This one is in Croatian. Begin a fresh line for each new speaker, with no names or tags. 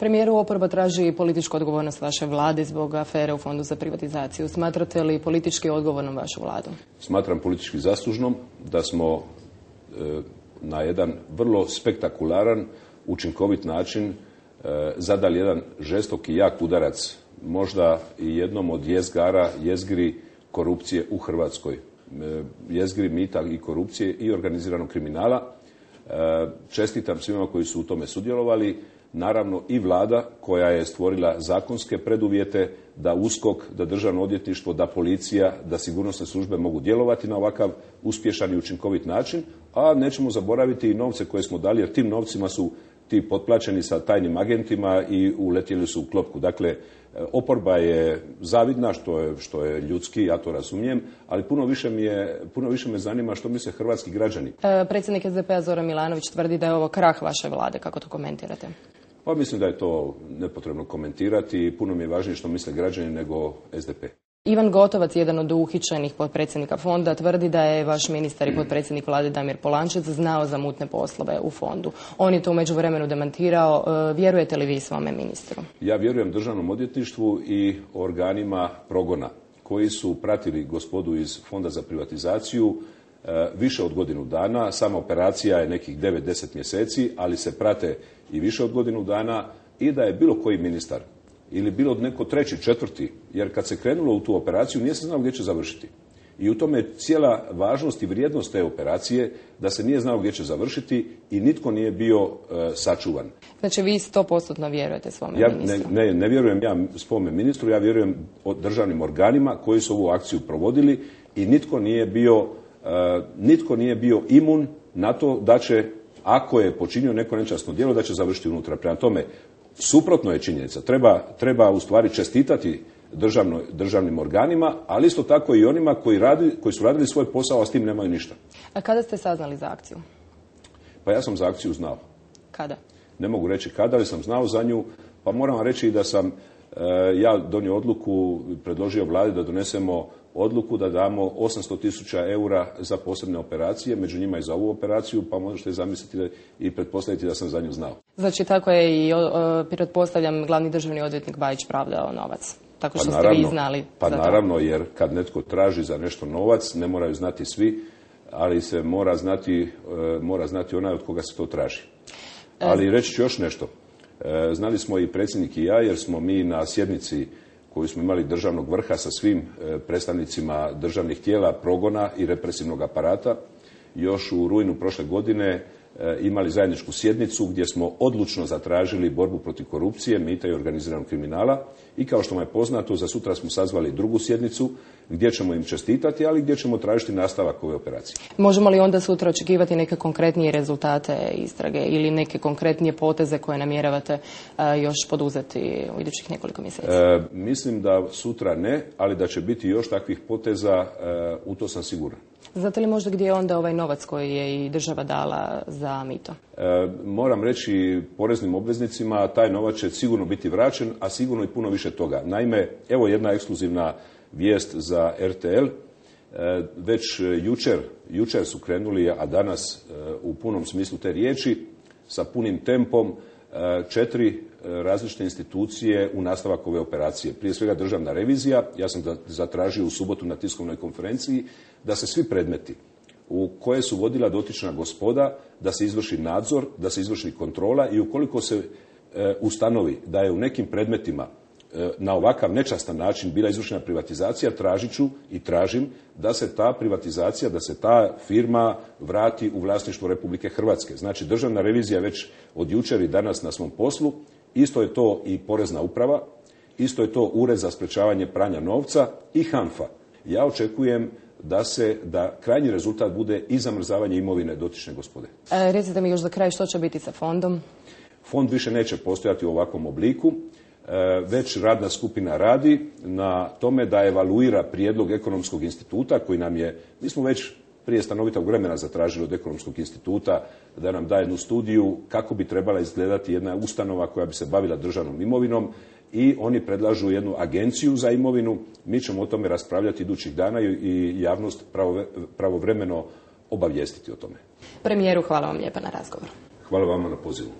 Premijeru oporba traži političku odgovornost vaše vlade zbog afere u Fondu za privatizaciju. Smatrate li politički odgovornom vašu vladu?
Smatram politički zaslužnom da smo e, na jedan vrlo spektakularan, učinkovit način e, zadali jedan žestok i jak udarac možda i jednom od jezgara, jezgri korupcije u Hrvatskoj. E, jezgri mita i korupcije i organiziranog kriminala. Čestitam svima koji su u tome sudjelovali. Naravno i vlada koja je stvorila zakonske preduvjete da USKOK, da državno odvjetništvo, da policija, da sigurnosne službe mogu djelovati na ovakav uspješan i učinkovit način, a nećemo zaboraviti i novce koje smo dali jer tim novcima su ti potplaćeni sa tajnim agentima i uletjeli su u klopku. Dakle, oporba je zavidna, što je, što je ljudski, ja to razumijem, ali puno više, mi je, puno više me zanima što misle hrvatski građani.
E, predsjednik SDP-a Zoran Milanović tvrdi da je ovo krah vaše vlade. Kako to komentirate?
Pa mislim da je to nepotrebno komentirati i puno mi je važnije što misle građani nego SDP.
Ivan Gotovac, jedan od uhićenih potpredsjednika fonda, tvrdi da je vaš ministar i potpredsjednik vlade Damir Polančec znao za mutne poslove u fondu. On je to u međuvremenu demantirao. E, vjerujete li vi svome ministru?
Ja vjerujem državnom odvjetništvu i organima progona koji su pratili gospodu iz Fonda za privatizaciju e, više od godinu dana. Sama operacija je nekih 9-10 mjeseci, ali se prate i više od godinu dana i da je bilo koji ministar ili bilo neko treći, četvrti, jer kad se krenulo u tu operaciju nije se znalo gdje će završiti. I u tome je cijela važnost i vrijednost te operacije da se nije znao gdje će završiti i nitko nije bio e, sačuvan.
Znači vi sto postotno vjerujete svome
ja,
ministru?
Ne, ne, ne vjerujem ja svome ministru, ja vjerujem državnim organima koji su ovu akciju provodili i nitko nije bio, e, nitko nije bio imun na to da će ako je počinio neko nečasno djelo da će završiti unutra. Prema tome, suprotno je činjenica. Treba, treba u stvari čestitati državno, državnim organima, ali isto tako i onima koji, radi, koji su radili svoj posao, a s tim nemaju ništa.
A kada ste saznali za akciju?
Pa ja sam za akciju znao.
Kada?
Ne mogu reći kada, ali sam znao za nju. Pa moram vam reći da sam ja donio odluku, predložio vladi da donesemo odluku da damo 800 tisuća eura za posebne operacije, među njima i za ovu operaciju, pa možete zamisliti i pretpostaviti da sam za nju znao.
Znači tako je i pretpostavljam glavni državni odvjetnik Bajić pravdao novac. Tako što pa naravno, ste vi znali.
Pa naravno, jer kad netko traži za nešto novac, ne moraju znati svi, ali se mora znati, e, mora znati onaj od koga se to traži. E, ali reći ću još nešto. E, znali smo i predsjednik i ja, jer smo mi na sjednici koju smo imali državnog vrha sa svim e, predstavnicima državnih tijela, progona i represivnog aparata. Još u rujnu prošle godine imali zajedničku sjednicu gdje smo odlučno zatražili borbu protiv korupcije, mita i organiziranog kriminala i kao što vam je poznato, za sutra smo sazvali drugu sjednicu gdje ćemo im čestitati, ali gdje ćemo tražiti nastavak ove operacije.
Možemo li onda sutra očekivati neke konkretnije rezultate istrage ili neke konkretnije poteze koje namjeravate e, još poduzeti u idućih nekoliko mjeseci? E,
mislim da sutra ne, ali da će biti još takvih poteza, u to sam siguran.
Znate li možda gdje je onda ovaj novac koji je i država dala za mito?
E, moram reći poreznim obveznicima, taj novac će sigurno biti vraćen, a sigurno i puno više toga. Naime, evo jedna ekskluzivna vijest za RTL. E, već jučer, jučer su krenuli, a danas e, u punom smislu te riječi, sa punim tempom, četiri različite institucije u nastavak ove operacije. Prije svega državna revizija, ja sam zatražio u subotu na tiskovnoj konferenciji da se svi predmeti u koje su vodila dotična gospoda, da se izvrši nadzor, da se izvrši kontrola i ukoliko se e, ustanovi da je u nekim predmetima e, na ovakav nečastan način bila izvršena privatizacija, tražit ću i tražim da se ta privatizacija, da se ta firma vrati u vlasništvo Republike Hrvatske. Znači, državna revizija već od jučer i danas na svom poslu, isto je to i porezna uprava, isto je to ured za sprečavanje pranja novca i HANFA. Ja očekujem da se, da krajnji rezultat bude i zamrzavanje imovine dotične gospode.
E, recite mi još za kraj što će biti sa fondom?
Fond više neće postojati u ovakvom obliku. E, već radna skupina radi na tome da evaluira prijedlog ekonomskog instituta koji nam je, mi smo već prije stanovitog vremena zatražili od ekonomskog instituta da nam da jednu studiju kako bi trebala izgledati jedna ustanova koja bi se bavila državnom imovinom i oni predlažu jednu agenciju za imovinu. Mi ćemo o tome raspravljati idućih dana i javnost pravovremeno obavijestiti o tome.
Premijeru, hvala vam lijepa na razgovor.
Hvala vama na pozivu.